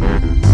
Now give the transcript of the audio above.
Bye.